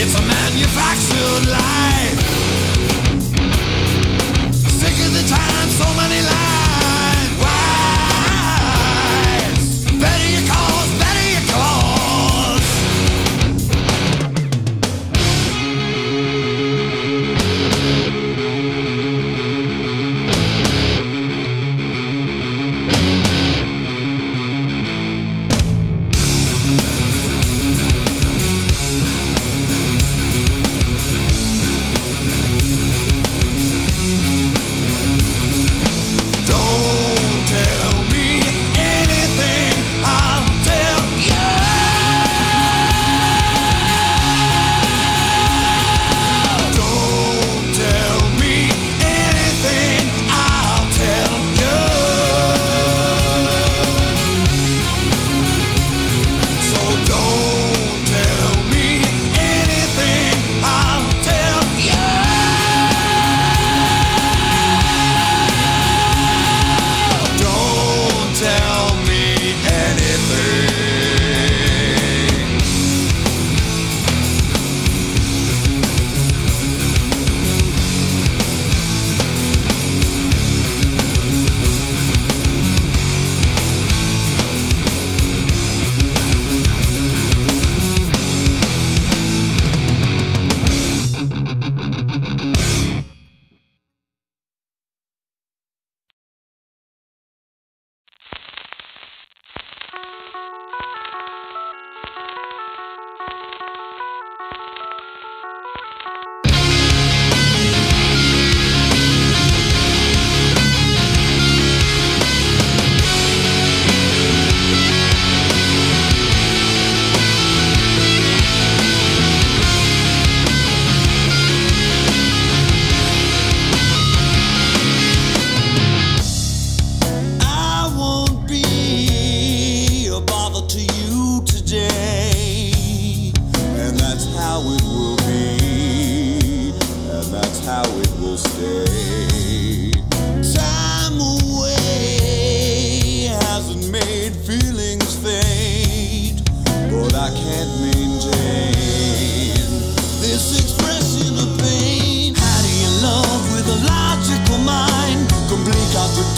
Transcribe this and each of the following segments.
It's a manufactured life.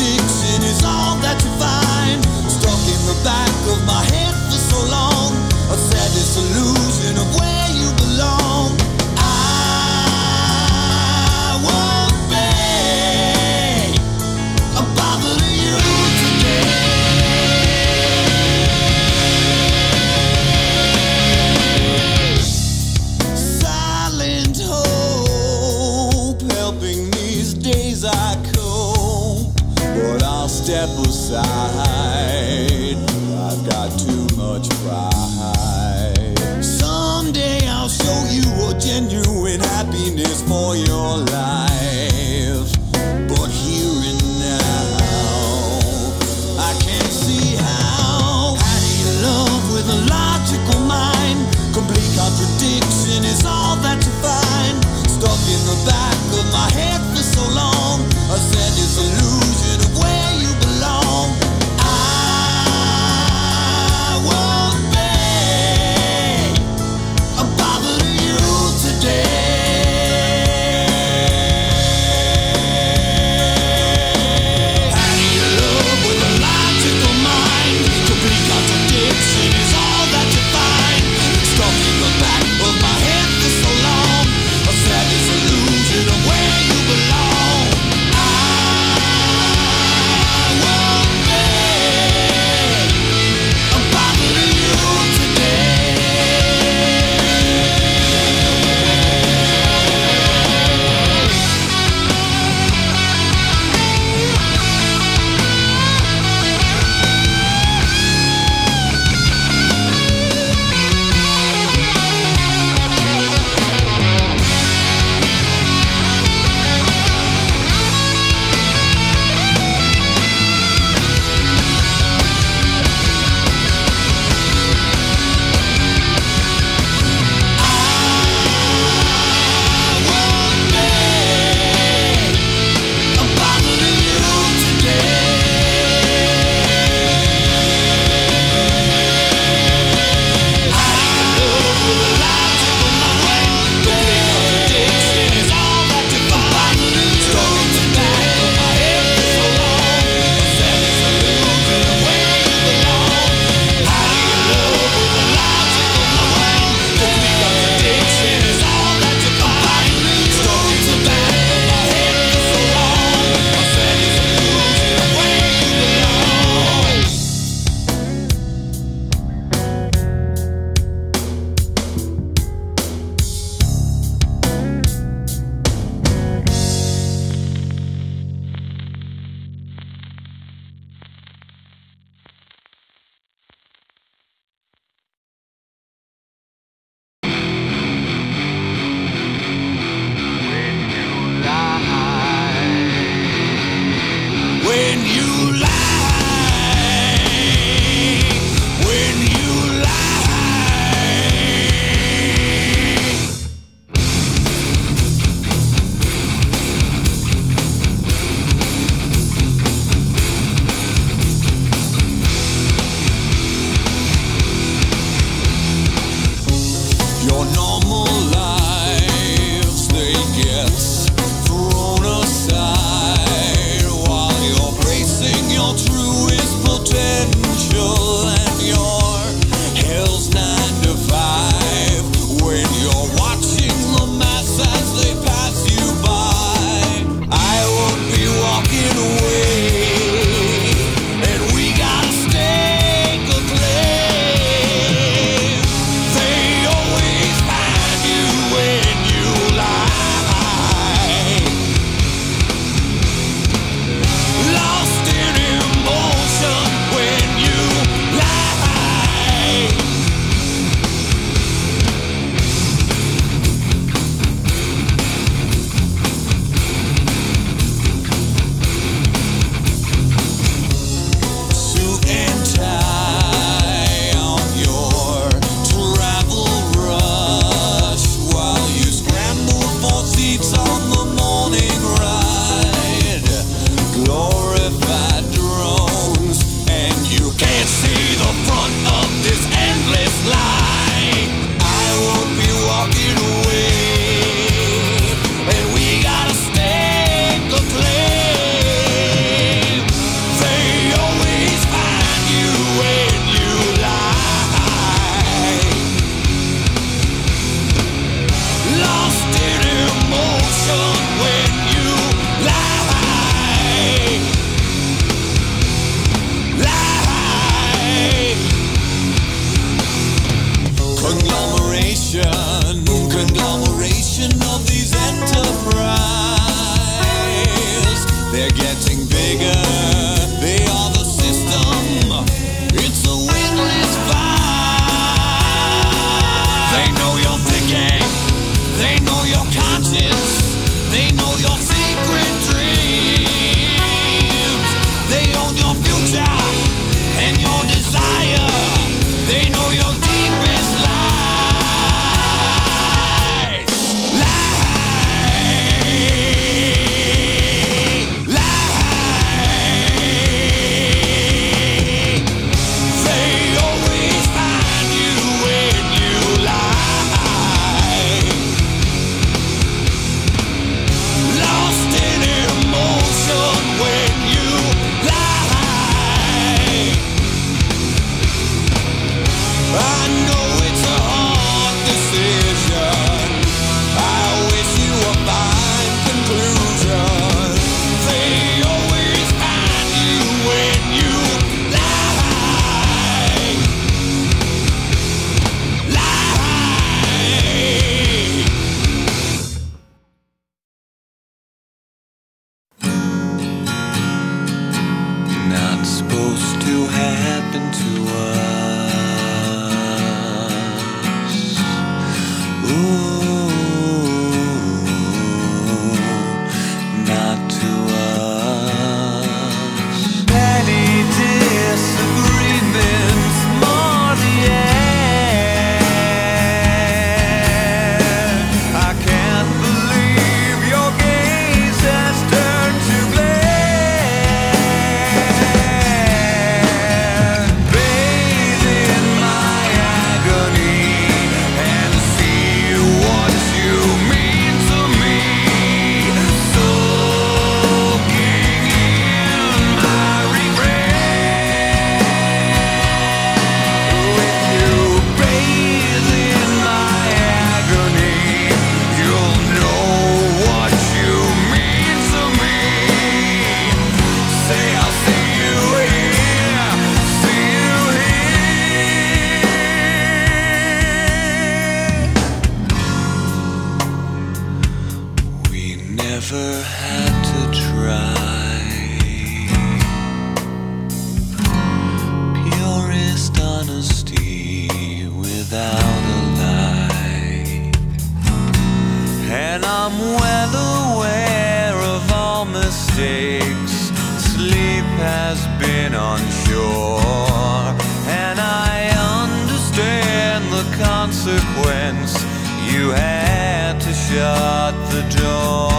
Contradiction is all that much. Someday I'll show you a genuine happiness for your life, but here and now, I can't see how. How do love with a logical mind? Complete contradiction is all that you find. Stuck in the back of my head for so long. Sad disillusion of conscience. They know your secrets. mistakes. Sleep has been onshore, and I understand the consequence. You had to shut the door.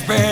Expect.